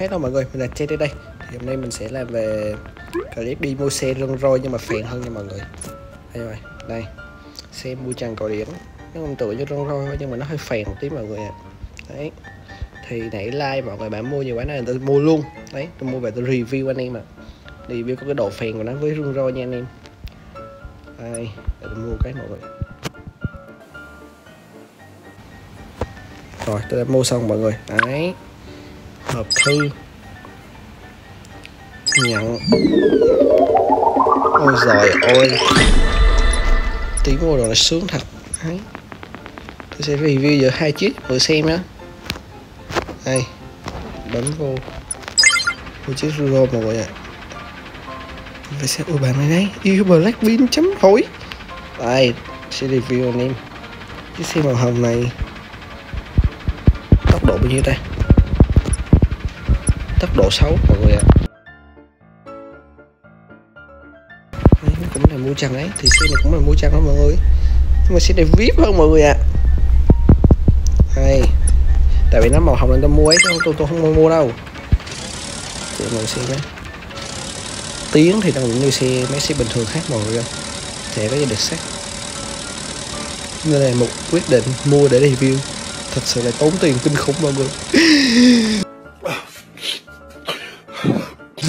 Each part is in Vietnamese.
hết đâu mọi người, mình là chơi đây. Đây thì hôm nay mình sẽ làm về clip đi mua xe rơn rôi nhưng mà phèn hơn nha mọi người. Đây rồi, đây. Xe mua trần còi điển. Nó không tựa cho rơn rôi nhưng mà nó hơi phèn một tí mọi người ạ. À. đấy. Thì nãy like mọi người bạn mua nhiều quán này tôi mua luôn. Đấy, tôi mua về tôi review anh em ạ. À. review có cái độ phèn của nó với rưng rôi nha anh em. Đây, để tôi mua cái mọi người. Rồi, tôi đã mua xong mọi người. Đấy hộp thư. Nhận. Ôi giời ôi tí mua đồ là sướng thật. Đấy. Tôi sẽ review giữa hai chiếc vừa xem đó đây. Bấm vô. Một chiếc Euro mà vậy ạ. Về xem. Ôi bạn này đấy yêu Blackpink chấm hối đây. Sẽ review anh em. Chiếc xe màu hồng này. Tốc độ bao nhiêu đây? Tốc độ xấu mọi người ạ. Đấy, nó cũng là mua trần đấy thì xe này cũng là mua trần đó mọi người. Nhưng mà xe này vip hơn mọi người ạ. Đây tại vì nó màu hồng nên tôi mua ấy chứ tôi tôi không mua đâu. Thì màu xe nhé. Tiếng thì nó cũng như xe mấy xe bình thường khác mọi người ơi sẽ có gì được sắc nên là một quyết định mua để review. Thật sự là tốn tiền kinh khủng mọi người.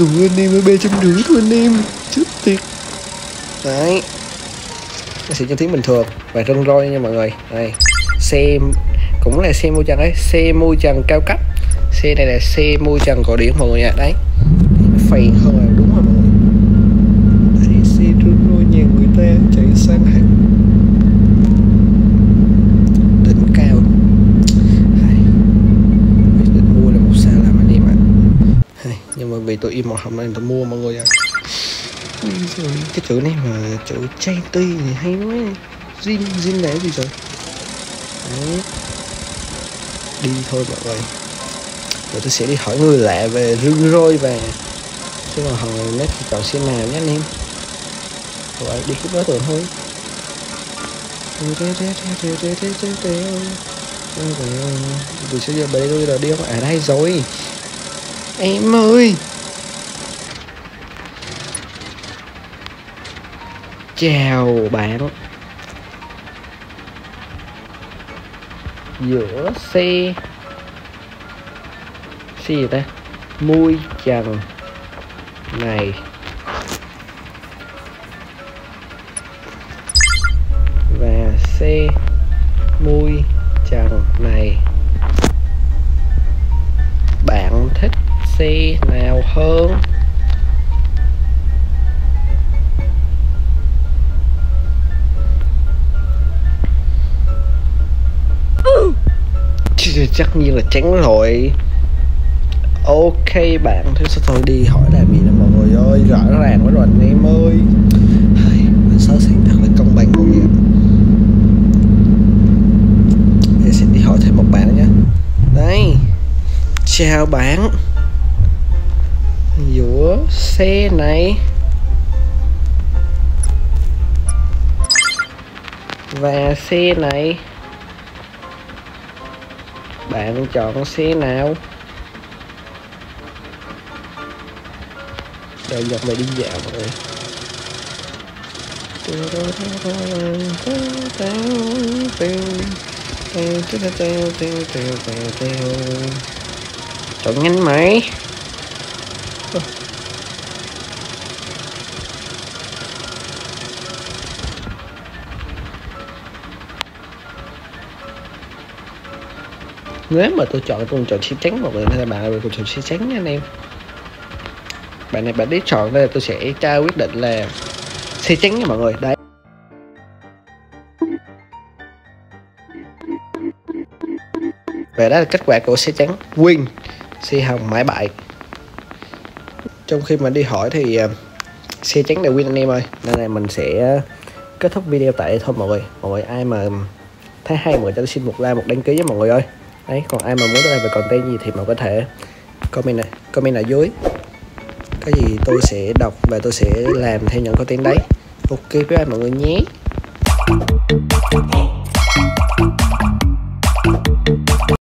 dùng anh em ở bê trăm rưỡi thôi anh em. Chết tiệt. Đấy. Nó sẽ cho tiếng bình thường và rân roi nha mọi người. Đây. Xe cũng là xe môi trần ấy. Xe môi trần cao cấp. Xe này là xe môi trần cổ điển mọi người ạ. Đấy. Phèn hơn là đúng rồi mọi người. Đấy xe rương roi nhà người ta chạy sang hẳn đỉnh cao Hay. quyết định mua là một xa làm anh em ạ Hay nhưng mà vì tôi im màu hồng nên tôi mua mọi người ạ giời, cái chữ này mà chữ chay ti thì hay quá Zin, Zin cái gì rồi Đấy đi thôi mọi người rồi tôi sẽ đi hỏi người lạ về rương rôi và chứ mà hồi nó thì chọn xe nào nhé anh em rồi đi khúc đó tưởng thôi từ xưa giờ bé tôi là đi không ở đây rồi em ơi. Chào bạn. Giữa xe. Xe gì ta? Mui trần này. Và xe. Mui trần này. Thích nào hơn? Chắc như là tránh rồi. Ok, bạn thế sao tôi đi, hỏi làm gì nè, mọi người ơi, rõ ràng quá rồi anh em ơi. Mình sao sánh thật là công bằng mọi người Để sẽ đi hỏi thêm một bạn nhé. Đây chào bạn giữa xe này. Và xe này. Bạn chọn xe nào? Trời nhập mày đi dạo rồi. Chọn nhanh mày Ờ. nếu mà tôi chọn tôi chọn xe trắng mọi người hay là bạn ơi tôi chọn xe trắng nha anh em. Bạn này bạn đi chọn đây tôi sẽ tra quyết định là xe trắng nha mọi người. Đấy. Vậy đó là kết quả của xe trắng. Win. Xe hồng mãi bại trong khi mà đi hỏi thì à, xe trắng đều win anh em ơi. Nên là mình sẽ kết thúc video tại đây thôi mọi người. Mọi người ai mà thấy hay mọi người cho tôi xin một like, một đăng ký với mọi người ơi. Đấy, còn ai mà muốn tôi làm về content gì thì mọi có thể comment này, comment ở dưới. Cái gì tôi sẽ đọc và tôi sẽ làm theo những content đấy. Ok với anh mọi người nhé.